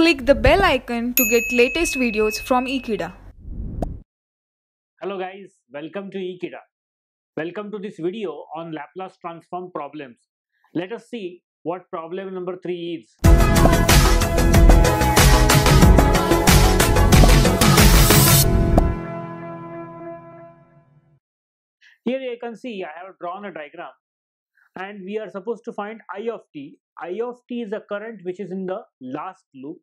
Click the bell icon to get latest videos from Ekeeda. Hello guys, welcome to Ekeeda. Welcome to this video on Laplace transform problems. Let us see what problem number 3 is. Here you can see I have drawn a diagram and we are supposed to find I of t. I of t is the current which is in the last loop.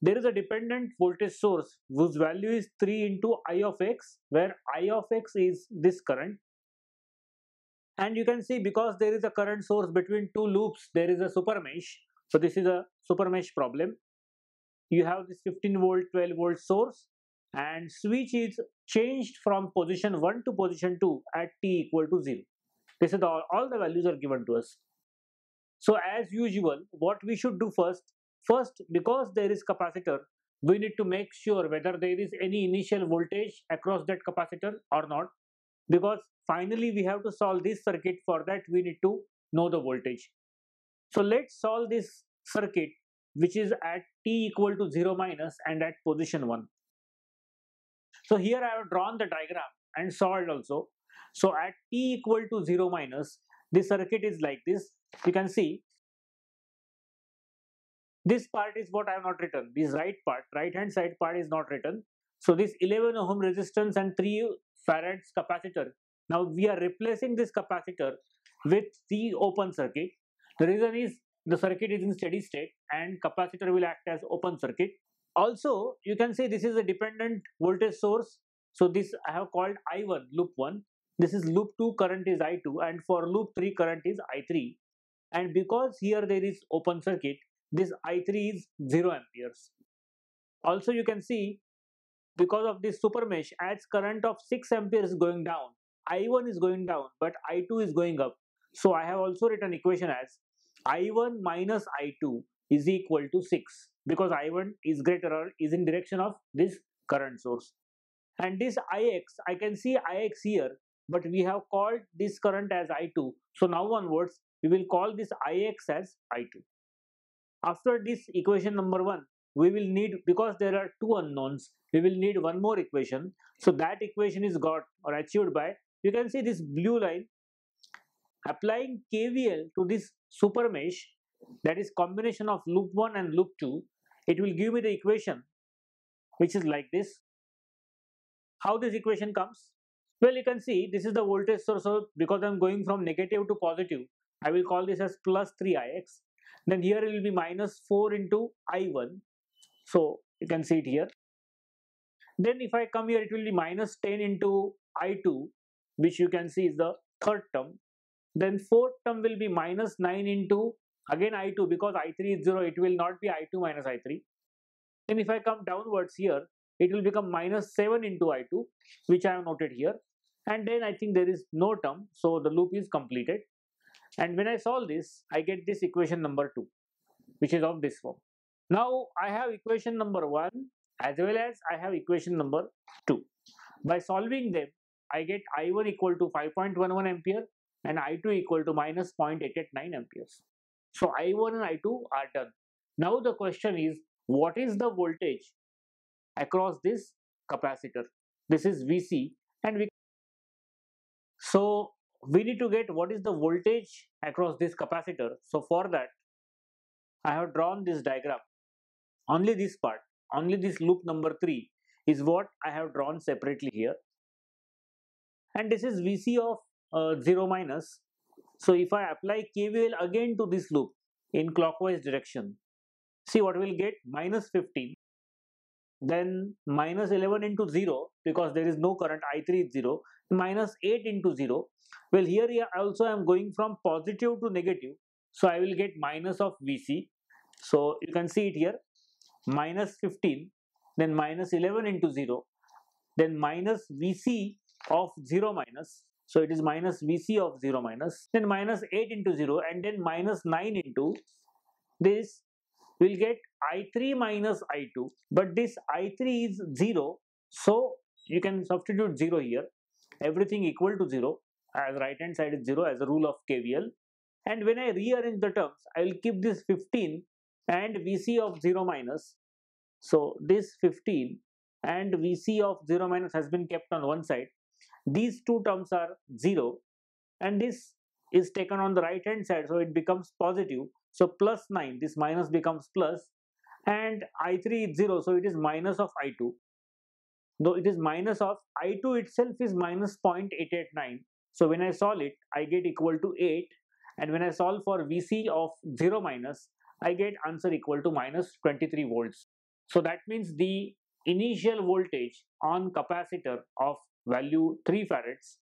There is a dependent voltage source whose value is 3 into I of x where I of x is this current. And you can see because there is a current source between two loops there is a super mesh. So this is a super mesh problem. You have this 15 volt 12 volt source and switch is changed from position 1 to position 2 at t equal to 0. This is all, all the values are given to us. So as usual, what we should do first, first because there is capacitor, we need to make sure whether there is any initial voltage across that capacitor or not. Because finally we have to solve this circuit for that we need to know the voltage. So let's solve this circuit which is at t equal to 0 minus and at position 1. So here I have drawn the diagram and solved also. So at t equal to 0 minus, this circuit is like this. You can see this part is what I have not written. This right part, right hand side part is not written. So this 11 ohm resistance and 3 farads capacitor. Now we are replacing this capacitor with the open circuit. The reason is the circuit is in steady state and capacitor will act as open circuit. Also, you can see this is a dependent voltage source. So this I have called I1 loop 1 this is loop 2 current is i2 and for loop 3 current is i3 and because here there is open circuit this i3 is 0 amperes also you can see because of this super mesh as current of 6 amperes going down i1 is going down but i2 is going up so i have also written equation as i1 minus i2 is equal to 6 because i1 is greater or is in direction of this current source and this ix i can see ix here but we have called this current as I2. So now onwards, we will call this Ix as I2. After this equation number 1, we will need, because there are two unknowns, we will need one more equation. So that equation is got or achieved by, you can see this blue line, applying KVL to this super mesh, that is combination of loop 1 and loop 2, it will give me the equation, which is like this. How this equation comes? Well, you can see this is the voltage source. So because I'm going from negative to positive, I will call this as plus 3ix. Then here it will be minus 4 into i1. So you can see it here. Then if I come here, it will be minus 10 into i2, which you can see is the third term. Then fourth term will be minus 9 into again i2 because i3 is 0, it will not be i2 minus i3. Then if I come downwards here, it will become minus 7 into i2, which I have noted here and then I think there is no term so the loop is completed and when I solve this I get this equation number 2 which is of this form. Now I have equation number 1 as well as I have equation number 2. By solving them I get I1 equal to 5.11 ampere and I2 equal to minus 0.889 amperes. So I1 and I2 are done. Now the question is what is the voltage across this capacitor? This is VC and we so we need to get what is the voltage across this capacitor. So for that, I have drawn this diagram. Only this part, only this loop number 3 is what I have drawn separately here. And this is VC of uh, 0 minus. So if I apply KVL again to this loop in clockwise direction, see what we'll get minus 15 then minus 11 into 0 because there is no current i3 is 0 minus 8 into 0 well here also i am going from positive to negative. So i will get minus of vc so you can see it here. Minus 15 then minus 11 into 0 then minus vc of 0 minus. So it is minus vc of 0 minus then minus 8 into 0 and then minus 9 into this. We'll get i3 minus i2 but this i3 is 0 so you can substitute 0 here everything equal to 0 as right hand side is 0 as a rule of KVL and when I rearrange the terms I will keep this 15 and vc of 0 minus. So this 15 and vc of 0 minus has been kept on one side. These two terms are 0 and this is taken on the right hand side so it becomes positive. So plus 9 this minus becomes plus and i3 is 0 so it is minus of i2 though it is minus of i2 itself is minus 0.889 so when i solve it i get equal to 8 and when i solve for vc of 0 minus i get answer equal to minus 23 volts. So that means the initial voltage on capacitor of value 3 farads.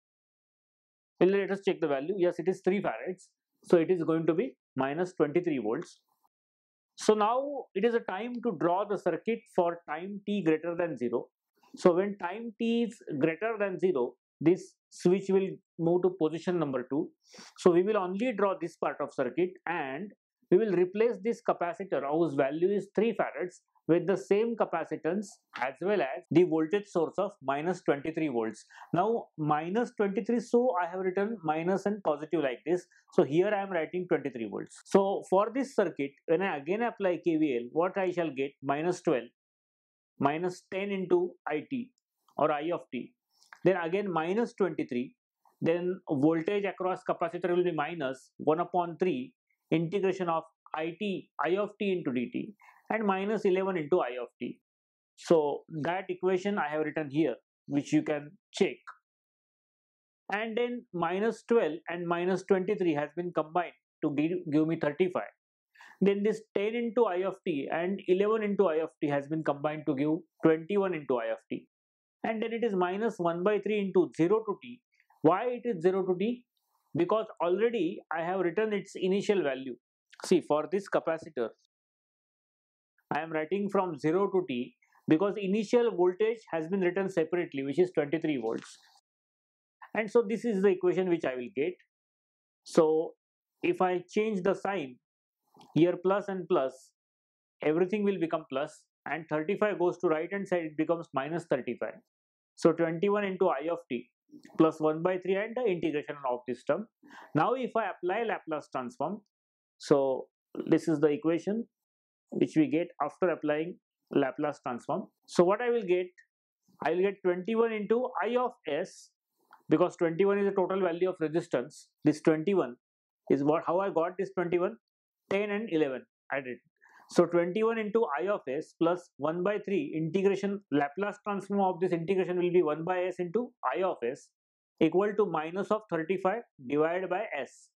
Well, let us check the value. Yes it is 3 farads. So it is going to be minus 23 volts. So now it is a time to draw the circuit for time t greater than 0 so when time t is greater than 0 this switch will move to position number 2 so we will only draw this part of circuit and we will replace this capacitor whose value is 3 farads with the same capacitance as well as the voltage source of minus 23 volts. Now minus 23 so I have written minus and positive like this. So here I am writing 23 volts. So for this circuit when I again apply KVL what I shall get minus 12 minus 10 into IT or I of t. Then again minus 23 then voltage across capacitor will be minus 1 upon 3 integration of it i of t into dt and minus 11 into i of t. So that equation I have written here which you can check. And then minus 12 and minus 23 has been combined to give, give me 35 then this 10 into i of t and 11 into i of t has been combined to give 21 into i of t. And then it is minus 1 by 3 into 0 to t. Why it is 0 to t? Because already i have written its initial value. See for this capacitor I am writing from 0 to t because initial voltage has been written separately which is 23 volts. And so this is the equation which I will get. So if I change the sign here plus and plus everything will become plus and 35 goes to right hand side it becomes minus 35. So 21 into i of t plus 1 by 3 and the integration of this term. Now if I apply Laplace transform so this is the equation which we get after applying Laplace transform. So what I will get, I will get 21 into I of S because 21 is the total value of resistance. This 21 is what how I got this 21, 10 and 11 I did. So 21 into I of S plus 1 by 3 integration Laplace transform of this integration will be 1 by S into I of S equal to minus of 35 divided by S.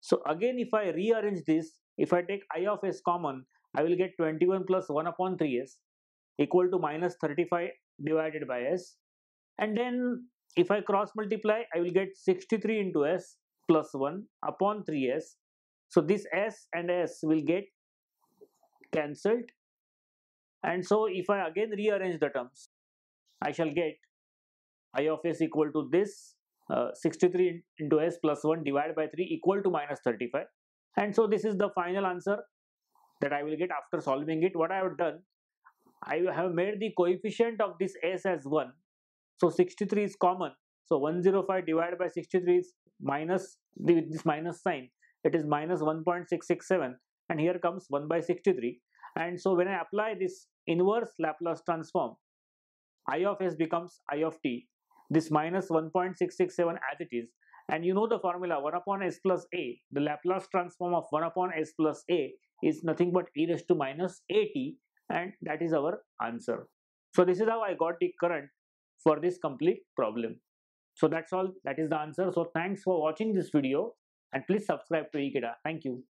So again if I rearrange this, if I take I of S common, I will get 21 plus 1 upon 3s equal to minus 35 divided by s and then if I cross multiply I will get 63 into s plus 1 upon 3s so this s and s will get cancelled and so if I again rearrange the terms I shall get i of s equal to this uh, 63 into s plus 1 divided by 3 equal to minus 35 and so this is the final answer that I will get after solving it. What I have done, I have made the coefficient of this s as 1. So 63 is common. So 105 divided by 63 is minus this minus sign. It is minus 1.667 and here comes 1 by 63. And so when I apply this inverse Laplace transform, I of s becomes I of t. This minus 1.667 as it is and you know the formula 1 upon s plus a, the Laplace transform of 1 upon s plus a is nothing but e raised to minus at and that is our answer. So this is how I got the current for this complete problem. So that's all, that is the answer. So thanks for watching this video and please subscribe to Ekeeda. Thank you.